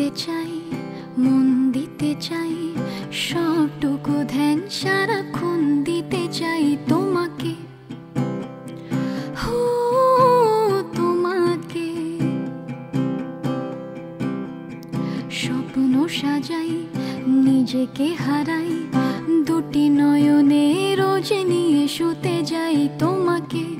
দিতে চাই, মন দিতে চাই, সবটুকু ধ্যান সারাক্ষণ দিতে চাই তোমাকে। হো, তোমাকে। স্বপ্ন সাজাই, নিজেকে হারাই, দুটি নয়নে রোজ নিয়ে শুতে যাই তোমাকে।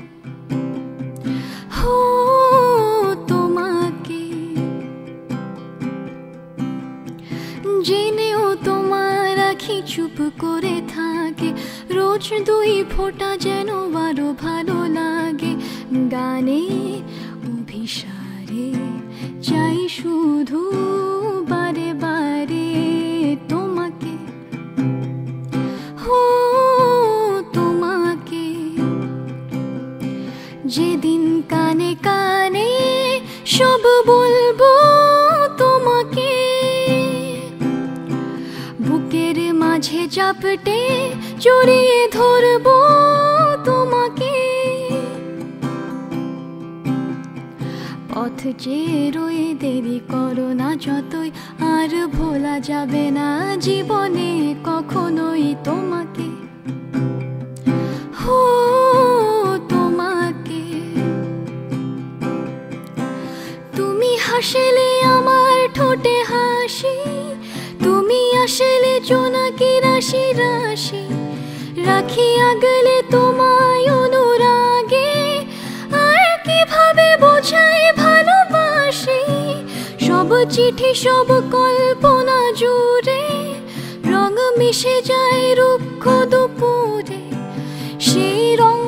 চুপ করে থাকে। রোজ দুই ফোঁটা যেন আরও ভালো লাগে। গানে, অভিসারে, চাই শুধু বারে বারে তোমাকে। হো, তোমাকে। যেদিন কানে কানে সব বলব বুকের মাঝে চাপটে জড়িয়ে ধরবো তোমাকে। পথ চেয়ে রয়ে দেরি করো না যতই, আর ভোলা যাবে না জীবনে কখনোই তোমাকে। হো, তোমাকে। তুমি হাসলে আমার ঠোঁটে হাসি জোনাকি রাশি রাশি? রাখি আগলে তোমায় অনুরাগে। আর কীভাবে বোঝাই ভালোবাসি? সব চিঠি, সব কল্পনা জুড়ে। রং মিশে যায় রুক্ষ দুপুরে। সেই রং